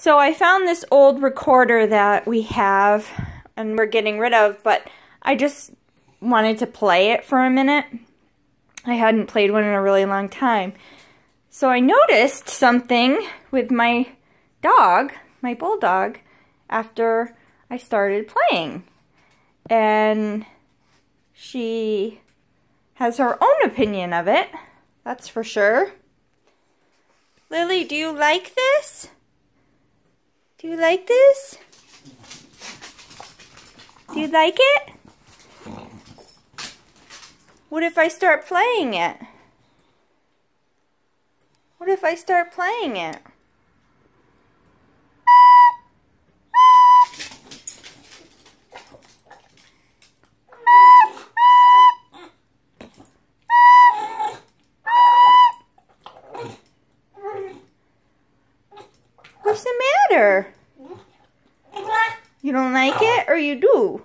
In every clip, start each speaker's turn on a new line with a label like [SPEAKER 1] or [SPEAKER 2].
[SPEAKER 1] So I found this old recorder that we have and we're getting rid of, but I just wanted to play it for a minute. I hadn't played one in a really long time. So I noticed something with my dog, my bulldog, after I started playing. And she has her own opinion of it, that's for sure. Lily, do you like this? Do you like this? Do you like it? What if I start playing it? What if I start playing it? What's the matter? You don't like it or you do?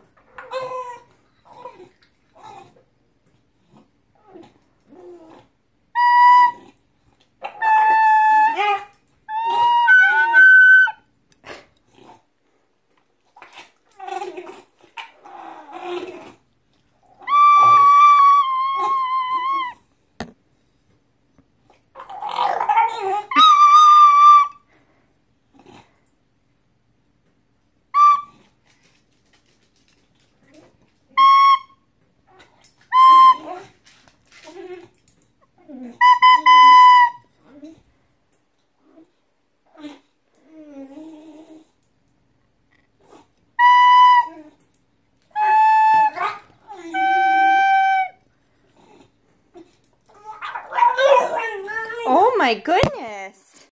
[SPEAKER 1] My goodness.